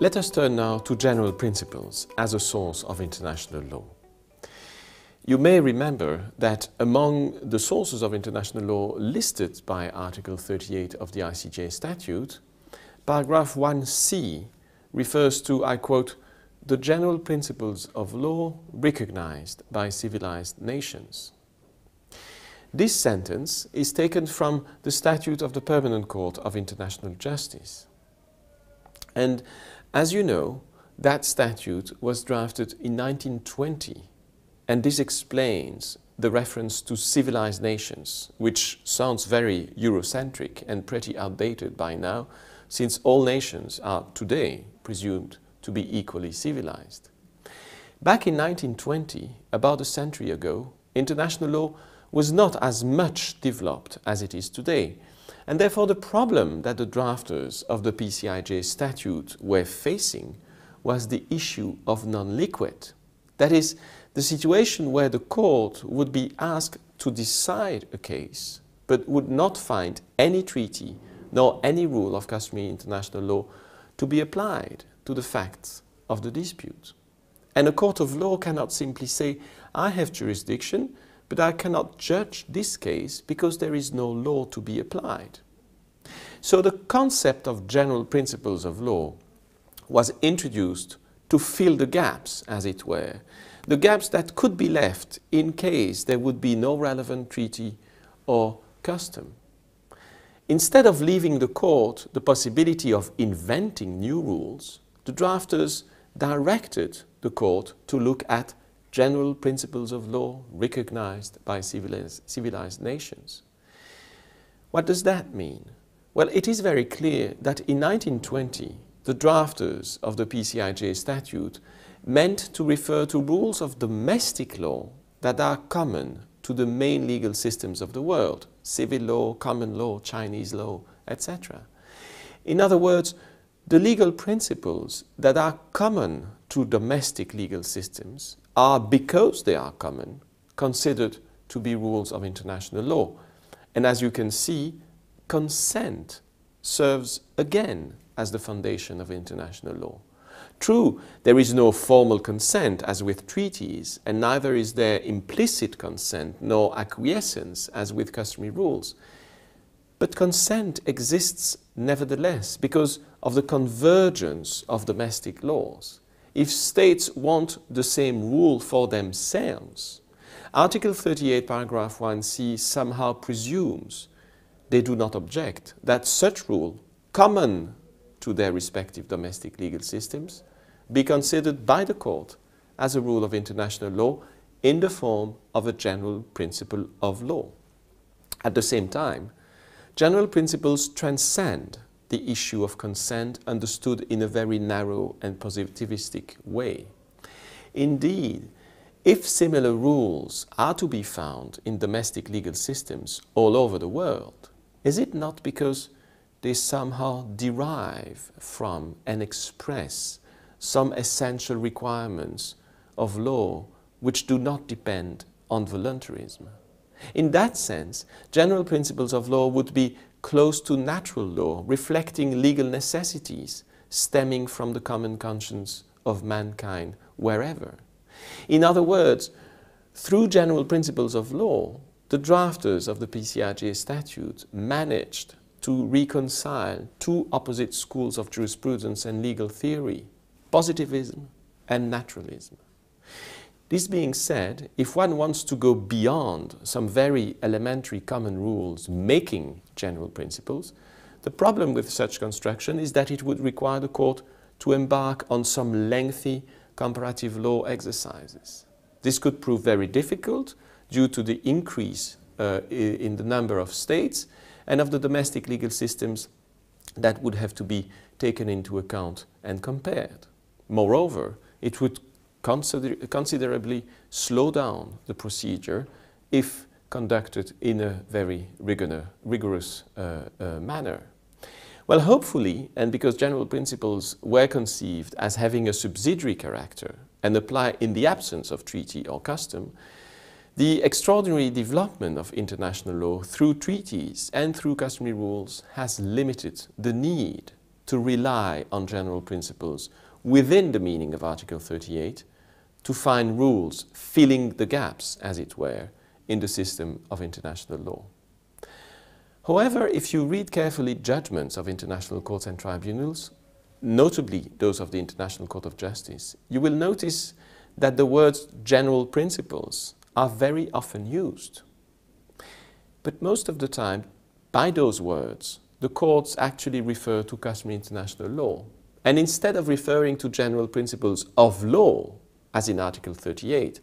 Let us turn now to general principles as a source of international law. You may remember that among the sources of international law listed by Article 38 of the ICJ statute, paragraph 1c refers to, I quote, the general principles of law recognized by civilized nations. This sentence is taken from the Statute of the Permanent Court of International Justice. And as you know, that statute was drafted in 1920, and this explains the reference to civilized nations, which sounds very Eurocentric and pretty outdated by now, since all nations are today presumed to be equally civilized. Back in 1920, about a century ago, international law was not as much developed as it is today, and therefore the problem that the drafters of the PCIJ statute were facing was the issue of non-liquet. That is, the situation where the court would be asked to decide a case but would not find any treaty nor any rule of customary international law to be applied to the facts of the dispute. And a court of law cannot simply say, I have jurisdiction, but I cannot judge this case because there is no law to be applied. So the concept of general principles of law was introduced to fill the gaps, as it were, the gaps that could be left in case there would be no relevant treaty or custom. Instead of leaving the court the possibility of inventing new rules, the drafters directed the court to look at general principles of law recognized by civilized, civilized nations. What does that mean? Well, it is very clear that in 1920, the drafters of the PCIJ statute meant to refer to rules of domestic law that are common to the main legal systems of the world, civil law, common law, Chinese law, etc. In other words, the legal principles that are common to domestic legal systems are, because they are common, considered to be rules of international law. And as you can see, consent serves again as the foundation of international law. True, there is no formal consent as with treaties, and neither is there implicit consent nor acquiescence as with customary rules. But consent exists nevertheless because of the convergence of domestic laws if states want the same rule for themselves, Article 38, paragraph 1c somehow presumes they do not object that such rule, common to their respective domestic legal systems, be considered by the court as a rule of international law in the form of a general principle of law. At the same time, general principles transcend the issue of consent understood in a very narrow and positivistic way. Indeed, if similar rules are to be found in domestic legal systems all over the world, is it not because they somehow derive from and express some essential requirements of law which do not depend on voluntarism? In that sense, general principles of law would be close to natural law, reflecting legal necessities stemming from the common conscience of mankind wherever. In other words, through general principles of law, the drafters of the PCIJ statute managed to reconcile two opposite schools of jurisprudence and legal theory, positivism and naturalism. This being said, if one wants to go beyond some very elementary common rules making general principles, the problem with such construction is that it would require the court to embark on some lengthy comparative law exercises. This could prove very difficult due to the increase uh, in the number of states and of the domestic legal systems that would have to be taken into account and compared. Moreover, it would consider considerably slow down the procedure if conducted in a very rigorous uh, uh, manner. Well, hopefully, and because general principles were conceived as having a subsidiary character and apply in the absence of treaty or custom, the extraordinary development of international law through treaties and through customary rules has limited the need to rely on general principles within the meaning of Article 38 to find rules filling the gaps, as it were, in the system of international law. However, if you read carefully judgments of international courts and tribunals, notably those of the International Court of Justice, you will notice that the words general principles are very often used. But most of the time, by those words, the courts actually refer to customary international law. And instead of referring to general principles of law, as in Article 38,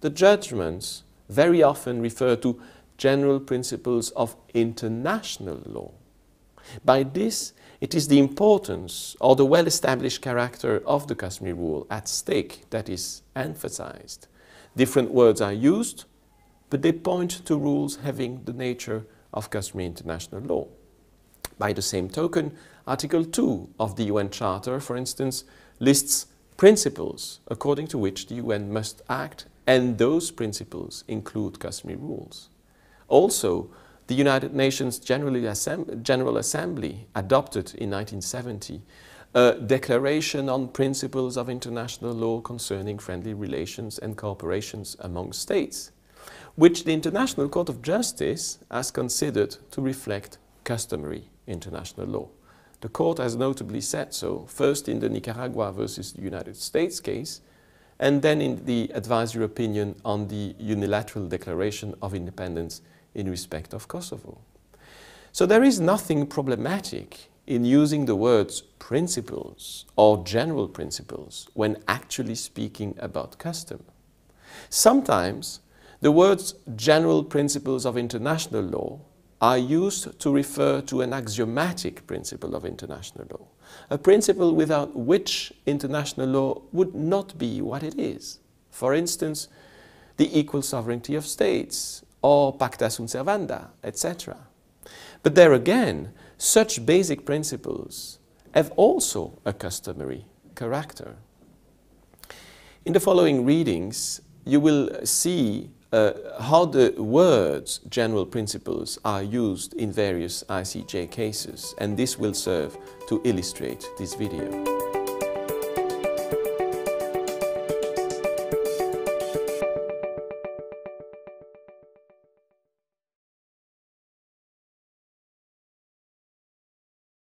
the judgments very often refer to general principles of international law. By this, it is the importance or the well-established character of the customary rule at stake that is emphasized. Different words are used, but they point to rules having the nature of customary international law. By the same token, Article 2 of the UN Charter, for instance, lists principles according to which the UN must act, and those principles include customary rules. Also, the United Nations General Assembly adopted in 1970 a declaration on principles of international law concerning friendly relations and cooperations among states, which the International Court of Justice has considered to reflect customary international law. The court has notably said so, first in the Nicaragua versus the United States case, and then in the advisory opinion on the unilateral declaration of independence in respect of Kosovo. So there is nothing problematic in using the words principles or general principles when actually speaking about custom. Sometimes the words general principles of international law are used to refer to an axiomatic principle of international law, a principle without which international law would not be what it is. For instance, the equal sovereignty of states, or pacta sunt servanda, etc. But there again, such basic principles have also a customary character. In the following readings, you will see uh, how the words general principles are used in various ICJ cases, and this will serve to illustrate this video.